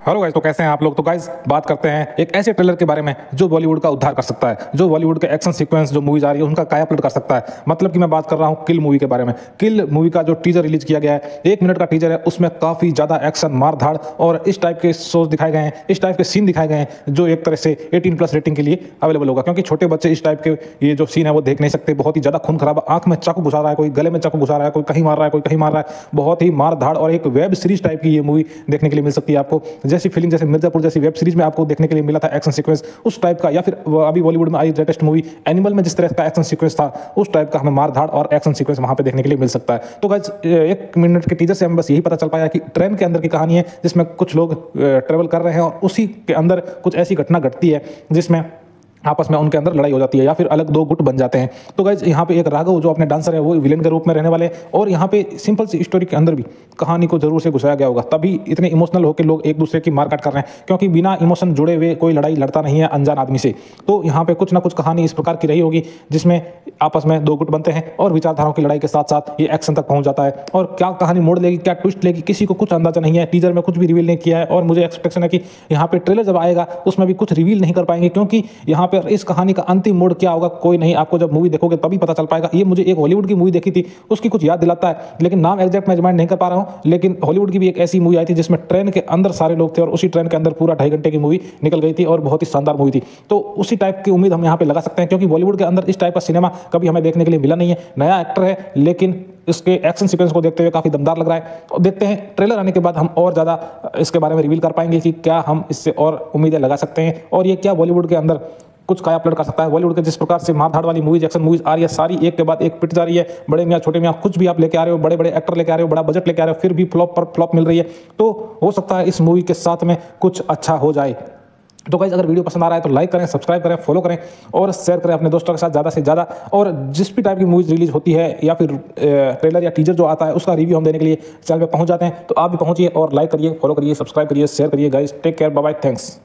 Hello guys तो कैसे हैं आप लोग? तो गाइस बात करते हैं एक ऐसे ट्रेलर के बारे में जो बॉलीवुड का उद्धार कर सकता है, जो बॉलीवुड के एक्शन सीक्वेंस जो मूवीज़ आ रही है, उनका काया कायापलट कर सकता है। मतलब कि मैं बात कर रहा हूँ किल मूवी के बारे में। किल मूवी का जो टीजर रिलीज़ किया गया है, एक मिनट का टीजर है, उसमें काफ़ी ज़्यादा एक्शन मारधाड़ और इस टाइप के शोज़ दिखाए गए हैं, इस टाइप के सीन दिखाए गए हैं, जो एक तरह से एटीन प्लस रेटिंग के लिए अवेलेबल होगा। क्योंकि छोटे बच्चे इस टाइप के ये जो सीन है, वो देख नहीं सकते, बहुत ही ज़्यादा खून खराब आँख में चाकू घुसा रहा है, कोई गले में चाकू घुसा रहा है, कोई कहीं मार रहा है, कोई कहीं मार रहा है, बहुत ही मार धाड़ और एक वेब सीरीज़ टाइप की ये मूवी देखने के लिए मिल सकती है आपको। जैसी फीलिंग जैसे मिर्जापुर जैसी वेब सीरीज़ में आपको देखने के लिए मिला था एक्शन सीक्वेंस उस टाइप का, या फिर अभी बॉलीवुड में आई लेटेस्ट मूवी एनिमल में जिस तरह का एक्शन सीक्वेंस था, उस टाइप का हमें मारधाड़ और एक्शन सीक्वेंस वहाँ पर देखने के लिए मिल सकता है। तो गाइज़ एक मिनट के टीजर से हमें बस यही पता चल पाया कि ट्रेन के अंदर की कहानी है, जिसमें कुछ लोग ट्रेवल कर रहे हैं और उसी के अंदर कुछ ऐसी घटना घटती है, जिसमें आपस में उनके अंदर लड़ाई हो जाती है या फिर अलग दो गुट बन जाते हैं। तो गाइज़ यहाँ पे एक राघव जो अपने डांसर है, वो विलेन के रूप में रहने वाले और यहाँ पे सिंपल सी स्टोरी के अंदर भी कहानी को ज़रूर से घुसाया गया होगा। तभी इतने इमोशनल होकर लोग एक दूसरे की मारकाट कर रहे हैं, क्योंकि बिना इमोशन जुड़े हुए कोई लड़ाई लड़ता नहीं है अनजान आदमी से। तो यहाँ पे कुछ ना कुछ कहानी इस प्रकार की रही होगी, जिसमें आपस में दो गुट बनते हैं और विचारधाराओं की लड़ाई के साथ साथ ये एक्शन तक पहुँच जाता है। और क्या कहानी मोड़ लेगी, क्या ट्विस्ट लेगी, किसी को कुछ अंदाज़ा नहीं है। टीजर में कुछ भी रिवील नहीं किया है और मुझे एक्सपेक्टेशन है कि यहाँ पे ट्रेलर जब आएगा, उसमें भी कुछ रिवील नहीं कर पाएँगे, क्योंकि यहाँ पर इस कहानी का अंतिम मोड क्या होगा, कोई नहीं। आपको जब मूवी देखोगे तभी पता चल पाएगा। ये मुझे एक हॉलीवुड की मूवी देखी थी, उसकी कुछ याद दिलाता है, लेकिन नाम एग्जैक्ट मैं रिमाइंड नहीं कर पा रहा हूँ, लेकिन हॉलीवुड की भी एक ऐसी मूवी आई थी जिसमें ट्रेन के अंदर सारे लोग थे और उसी ट्रेन के अंदर पूरा ढाई घंटे की मूवी निकल गई थी और बहुत ही शानदार मूवी थी। तो उसी टाइप की उम्मीद हम यहाँ पे लगा सकते हैं, क्योंकि बॉलीवुड के अंदर इस टाइप का सिनेमा कभी हमें देखने के लिए मिला नहीं है। नया एक्टर है, लेकिन इसके एक्शन सीक्वेंस को देखते हुए काफ़ी दमदार लग रहा है। और देखते हैं ट्रेलर आने के बाद हम और ज़्यादा इसके बारे में रिवील कर पाएँगे कि क्या हम इससे और उम्मीदें लगा सकते हैं। और ये क्या बॉलीवुड के अंदर कुछ काया पलट कर सकता है। बॉलीवुड के जिस प्रकार से मारधाड़ वाली मूवीज़ एक्शन मूवीज़ आ रही है, सारी एक के बाद एक पिट जा रही है। बड़े मियाँ, छोटे मियाँ, कुछ भी आप लेके आ रहे हो बड़े बड़े एक्टर लेके आ रहे हो, बड़ा बजट लेके आ रहे हो, फिर भी फ्लॉप पर फ्लॉप मिल रही है। तो हो सकता है इस मूवी के साथ में कुछ अच्छा हो जाए। तो गाइज़ अगर वीडियो पसंद आ रहा है तो लाइक करें सब्सक्राइब करें फॉलो करें और शेयर करें अपने दोस्तों के साथ ज़्यादा से ज़्यादा। और जिस भी टाइप की मूवीज़ रिलीज़ होती है या फिर ट्रेलर या टीजर जो आता है, उसका रिव्यू हम देने के लिए चैनल पे पहुँच जाते हैं। तो आप भी पहुंचिए और लाइक करिए फॉलो करिए सब्सक्राइब करिए शेयर करिए guys take care bye thanks